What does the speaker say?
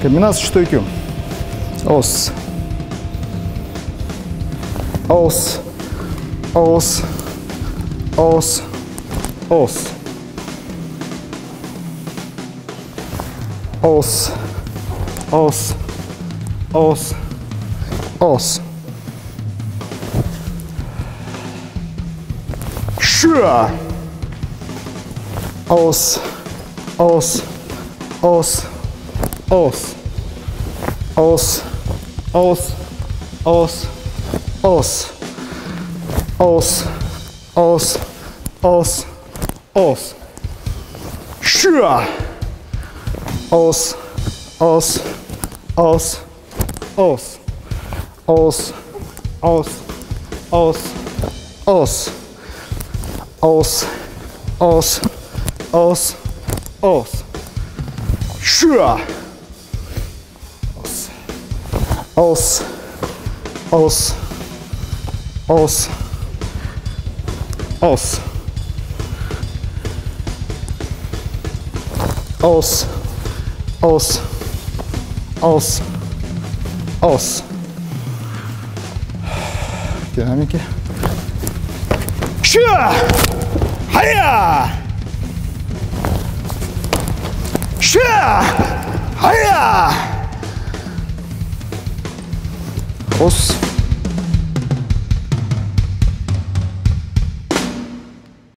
Combinatie Stückchen. Aus. Aus. Aus. Aus. Aus. Aus. Aus. Aus. Aus. Sure. Aus. Aus. Aus. Aus. Aus. Aus. Aus. Aus. Aus. Aus. Aus. Aus. Schür. Aus. Aus. Aus. Aus. Aus. Aus. Aus. Aus. Aus. Aus. Aus. Aus. Schür aus, aus, aus, aus, aus, aus, aus, aus. Динамики. Чё? Хая! Чё? Хая! oss.